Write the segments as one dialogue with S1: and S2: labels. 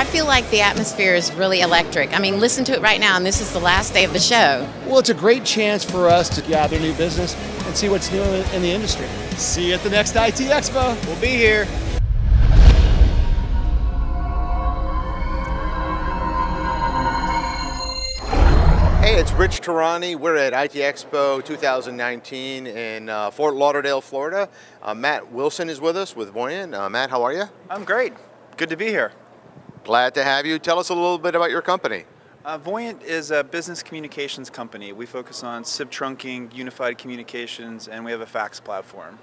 S1: I feel like the atmosphere is really electric. I mean, listen to it right now, and this is the last day of the show.
S2: Well, it's a great chance for us to gather new business and see what's new in the industry.
S3: See you at the next IT Expo.
S4: We'll be here.
S5: Hey, it's Rich Tehrani. We're at IT Expo 2019 in uh, Fort Lauderdale, Florida. Uh, Matt Wilson is with us with Voyant. Uh, Matt, how are you?
S4: I'm great. Good to be here.
S5: Glad to have you. Tell us a little bit about your company.
S4: Uh, Voyant is a business communications company. We focus on SIP trunking, unified communications, and we have a fax platform.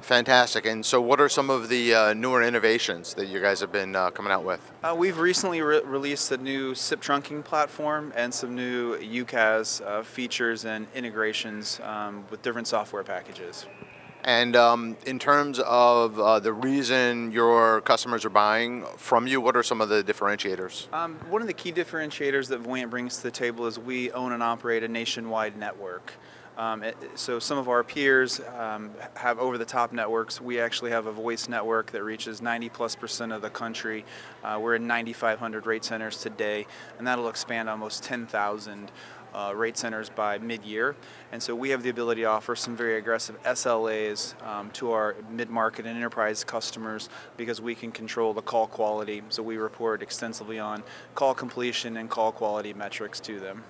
S5: Fantastic. And so, what are some of the uh, newer innovations that you guys have been uh, coming out with?
S4: Uh, we've recently re released a new SIP trunking platform and some new UCaaS uh, features and integrations um, with different software packages.
S5: And um, in terms of uh, the reason your customers are buying from you, what are some of the differentiators?
S4: Um, one of the key differentiators that Voyant brings to the table is we own and operate a nationwide network. Um, it, so some of our peers um, have over-the-top networks. We actually have a voice network that reaches 90 plus percent of the country. Uh, we're in 9,500 rate centers today, and that'll expand almost 10,000 uh, rate centers by mid-year. And so we have the ability to offer some very aggressive SLAs um, to our mid-market and enterprise customers because we can control the call quality. So we report extensively on call completion and call quality metrics to them.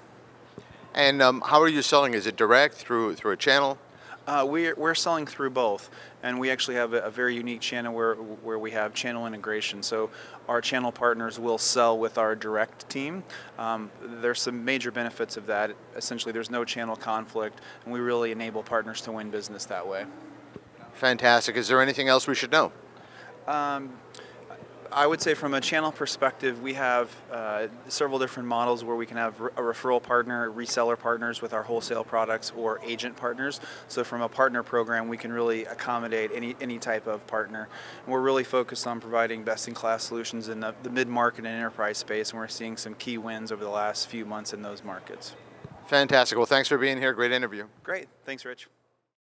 S5: And um, how are you selling? Is it direct through through a channel?
S4: Uh, we're, we're selling through both, and we actually have a, a, very unique channel where, where we have channel integration. So our channel partners will sell with our direct team. Um, there's some major benefits of that. Essentially, there's no channel conflict, and we really enable partners to win business that way.
S5: Fantastic. Is there anything else we should know?
S4: Um, I would say from a channel perspective, we have uh, several different models where we can have a referral partner, reseller partners with our wholesale products, or agent partners. So from a partner program, we can really accommodate any, any type of partner. And we're really focused on providing best-in-class solutions in the, the mid-market and enterprise space, and we're seeing some key wins over the last few months in those markets.
S5: Fantastic. Well, thanks for being here. Great interview.
S4: Great. Thanks, Rich.